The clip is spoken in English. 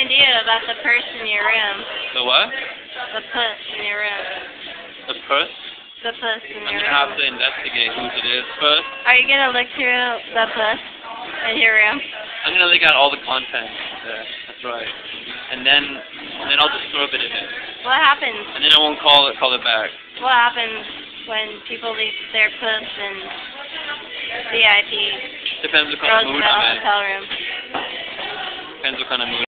gonna do about the purse in your room? The what? The puss in your room. The puss? The puss in I'm your gonna have to investigate whose it is first. Are you gonna look through the puss in your room? I'm gonna look at all the content there. That's right. And then, and then I'll just throw a bit in. What happens? And then I won't call it, call it back. What happens when people leave their puss in VIP Depends what kind of mood I'm in. hotel room? Depends what kind of mood